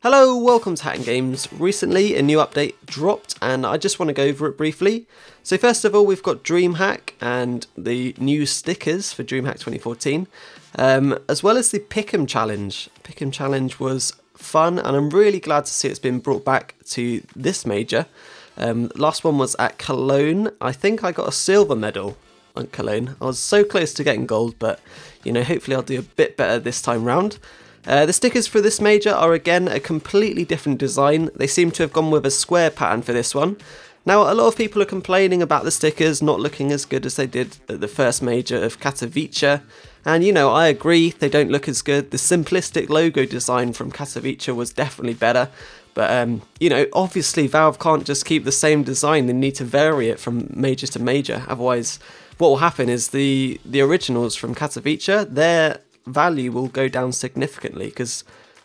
Hello, welcome to Hatton Games. Recently, a new update dropped, and I just want to go over it briefly. So, first of all, we've got DreamHack and the new stickers for DreamHack 2014, um, as well as the Pick'em Challenge. Pick'em Challenge was fun, and I'm really glad to see it's been brought back to this major. Um, last one was at Cologne. I think I got a silver medal on Cologne. I was so close to getting gold, but you know, hopefully I'll do a bit better this time round. Uh, the stickers for this major are again a completely different design. They seem to have gone with a square pattern for this one. Now, a lot of people are complaining about the stickers not looking as good as they did at the first major of Katowice, and you know, I agree, they don't look as good. The simplistic logo design from Katowice was definitely better, but um, you know, obviously Valve can't just keep the same design, they need to vary it from major to major, otherwise what will happen is the, the originals from Katowice, they're value will go down significantly because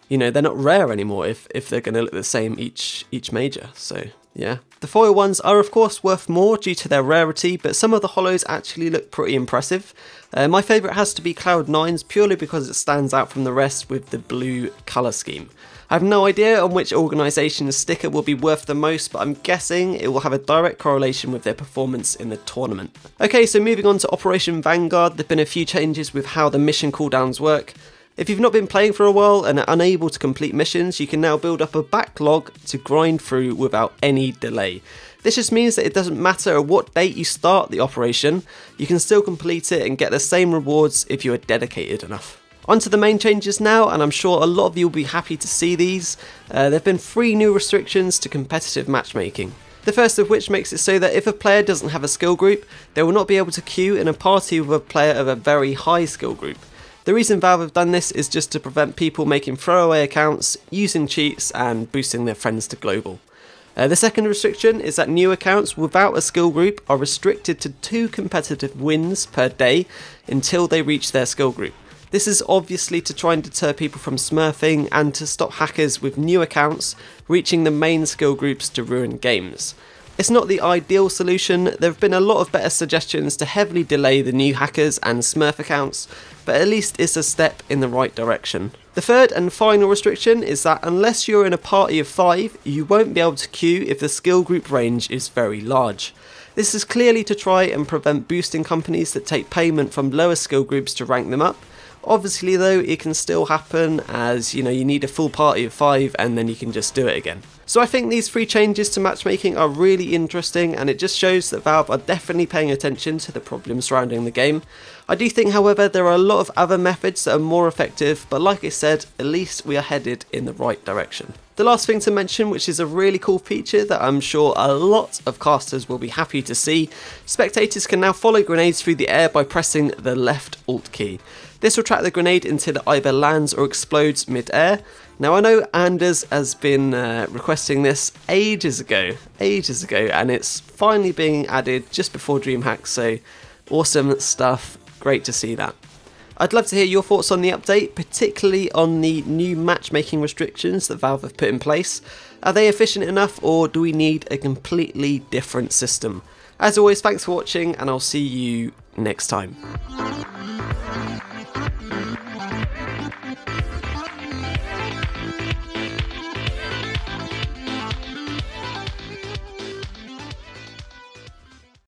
you know they're not rare anymore if if they're going to look the same each each major. So yeah. The foil ones are of course worth more due to their rarity, but some of the hollows actually look pretty impressive. Uh, my favourite has to be Cloud9's purely because it stands out from the rest with the blue colour scheme. I have no idea on which organisation's sticker will be worth the most, but I'm guessing it will have a direct correlation with their performance in the tournament. Okay, so moving on to Operation Vanguard, there have been a few changes with how the mission cooldowns work. If you've not been playing for a while and are unable to complete missions, you can now build up a backlog to grind through without any delay. This just means that it doesn't matter at what date you start the operation, you can still complete it and get the same rewards if you are dedicated enough. On to the main changes now, and I'm sure a lot of you will be happy to see these. Uh, there have been three new restrictions to competitive matchmaking. The first of which makes it so that if a player doesn't have a skill group, they will not be able to queue in a party with a player of a very high skill group. The reason Valve have done this is just to prevent people making throwaway accounts, using cheats, and boosting their friends to global. Uh, the second restriction is that new accounts without a skill group are restricted to two competitive wins per day until they reach their skill group. This is obviously to try and deter people from smurfing and to stop hackers with new accounts reaching the main skill groups to ruin games. It's not the ideal solution, there have been a lot of better suggestions to heavily delay the new hackers and smurf accounts, but at least it's a step in the right direction. The third and final restriction is that unless you're in a party of 5, you won't be able to queue if the skill group range is very large. This is clearly to try and prevent boosting companies that take payment from lower skill groups to rank them up, Obviously though, it can still happen as, you know, you need a full party of five and then you can just do it again. So I think these three changes to matchmaking are really interesting and it just shows that Valve are definitely paying attention to the problems surrounding the game. I do think however there are a lot of other methods that are more effective but like I said at least we are headed in the right direction. The last thing to mention, which is a really cool feature that I'm sure a lot of casters will be happy to see, spectators can now follow grenades through the air by pressing the left alt key. This will track the grenade until it either lands or explodes mid-air. Now I know Anders has been uh, requesting this ages ago, ages ago, and it's finally being added just before DreamHack, so awesome stuff, great to see that. I'd love to hear your thoughts on the update, particularly on the new matchmaking restrictions that Valve have put in place. Are they efficient enough or do we need a completely different system? As always, thanks for watching and I'll see you next time.